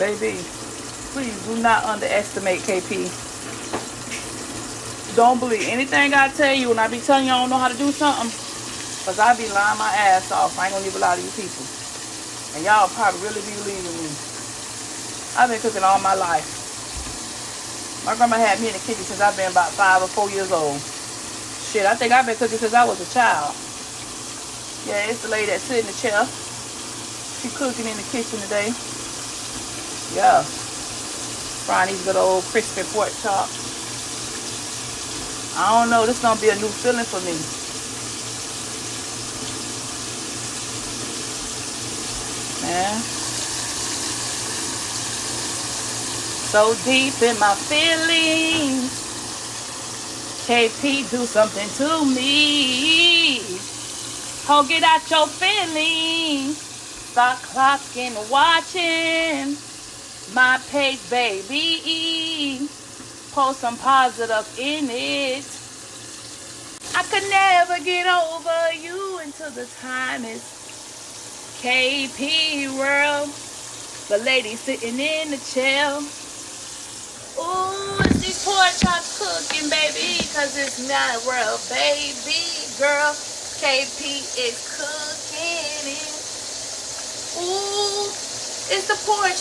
Baby, please do not underestimate KP. Don't believe anything I tell you when I be telling you I don't know how to do something. Because I be lying my ass off. I ain't going to leave a lot of you people. And y'all probably really be believing me. I've been cooking all my life. My grandma had me in the kitchen since I've been about five or four years old. Shit, I think I've been cooking since I was a child. Yeah, it's the lady that sit in the chair. She cooking in the kitchen today. Yeah. Frying these good old crispy pork chops. I don't know. This gonna be a new feeling for me. Man. So deep in my feelings. KP, do something to me. Oh, get out your feelings. Start clocking, watching my page, baby. Post some positive in it. I could never get over you until the time is KP world. The lady sitting in the chair. Ooh, it's these pork chops cooking, baby, cause it's my world, baby girl. KP is cooking it. Ooh, it's the pork